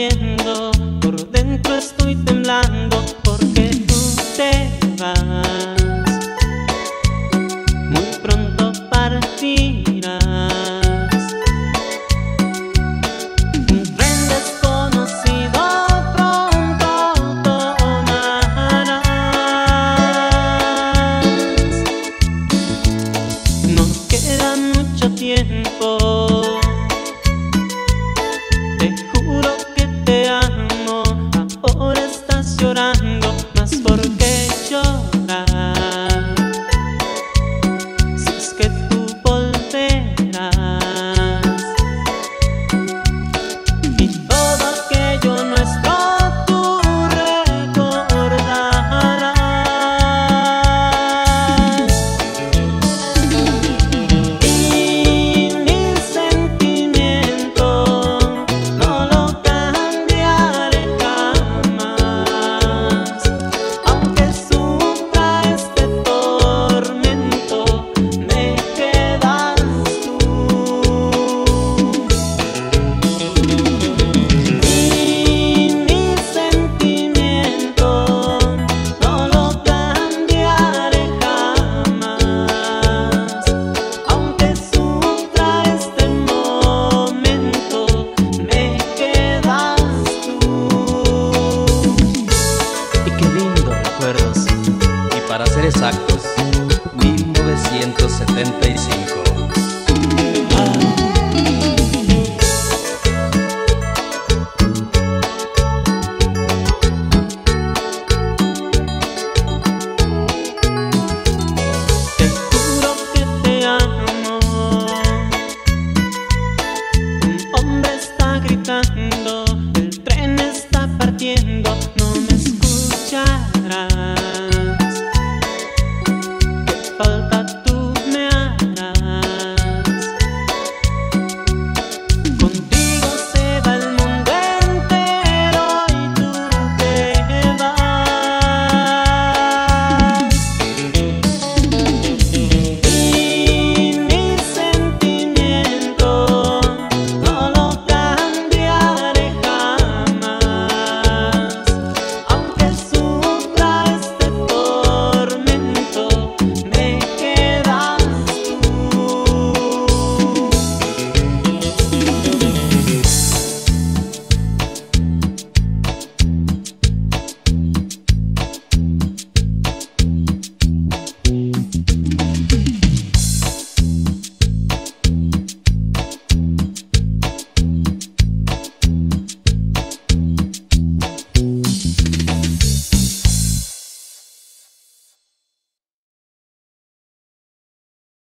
bien qué lindos recuerdos. Y para ser exactos, 1975.